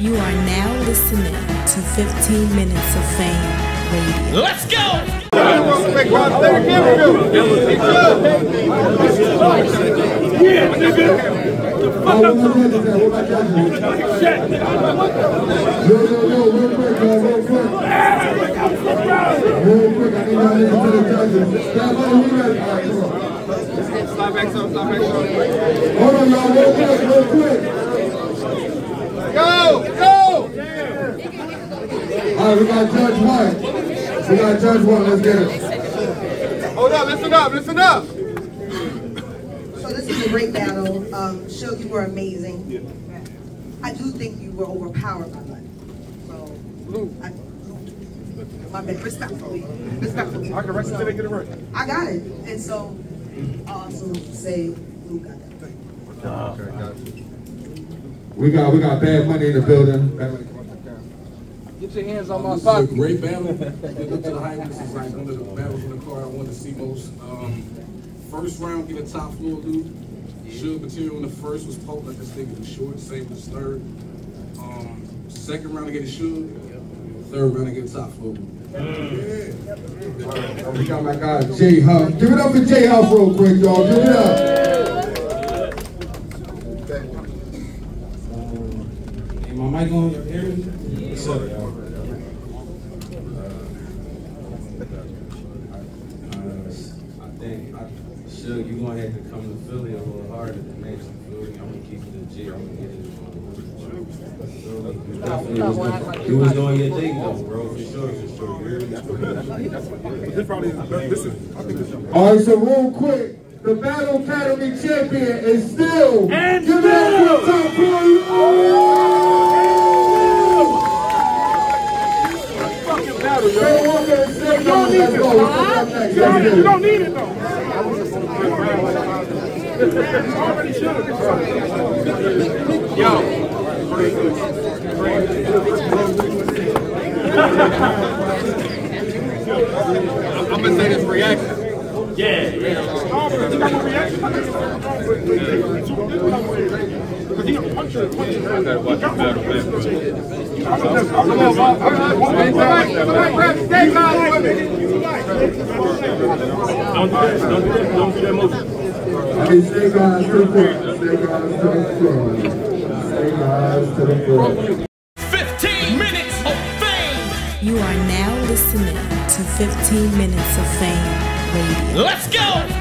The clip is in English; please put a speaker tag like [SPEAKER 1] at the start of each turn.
[SPEAKER 1] You are now listening to 15 Minutes of Fame Radio.
[SPEAKER 2] Let's go!
[SPEAKER 3] Yeah, nigga. Fuck up some shit.
[SPEAKER 4] Yo, yo, yo, real quick, man, real quick. Real quick, I need y'all to listen to the judges. Stop on me, man. All right.
[SPEAKER 5] Slide back some, slide back some.
[SPEAKER 4] Hold on, y'all, real quick, real quick.
[SPEAKER 5] Go, go!
[SPEAKER 4] All right, we got Judge White. We got Judge White, let's get it.
[SPEAKER 5] Hold up, listen up, listen up.
[SPEAKER 6] So this is a great battle. Um, Suge you were amazing. I do think you were overpowered by Lud. So, I, my bad, respectfully, respectfully.
[SPEAKER 5] I can rest until they get it right.
[SPEAKER 6] I got it, and so I also say Lou got that.
[SPEAKER 4] We got, we got Bad Money in the building. Bad Money, come on, come on.
[SPEAKER 5] Get your hands on my
[SPEAKER 7] This is a great battle. Live up to the hype. This is like one of the battles in the car I want to see most. Um, first round, get a top floor dude. Should material in the first was Pope, like this nigga was short. Same with the third. Um, second round, I get a Suge. Third round, I get a top floor.
[SPEAKER 4] We got my guy J Huff. Give it up for J Huff real quick, y'all. Give it up.
[SPEAKER 8] Hey, my mic on? You hear me? What's up, y'all? I think, I, Suge, you gonna have to come to Philly a little harder than next to Philly. I'm gonna keep it legit. I'm gonna get it. You was doing- You your thing though, bro, for sure, for sure. You hear me?
[SPEAKER 5] This probably is the best. This is, I think this is.
[SPEAKER 4] All right, so real quick, the Battle Academy champion is still.
[SPEAKER 3] And
[SPEAKER 4] Give it up for
[SPEAKER 3] still.
[SPEAKER 4] top
[SPEAKER 3] Fucking battle, yo.
[SPEAKER 4] Trey Walker and Snake
[SPEAKER 3] You don't need.
[SPEAKER 4] Let's
[SPEAKER 3] You don't- need it though.
[SPEAKER 5] Yo. I'm gonna say this reaction.
[SPEAKER 3] Yeah.
[SPEAKER 4] Snake Eyes to the front. Snake Eyes to the front. Snake Eyes to the front.
[SPEAKER 2] 15 Minutes of Fame!
[SPEAKER 1] You are now listening to 15 Minutes of Fame.
[SPEAKER 2] Let's go!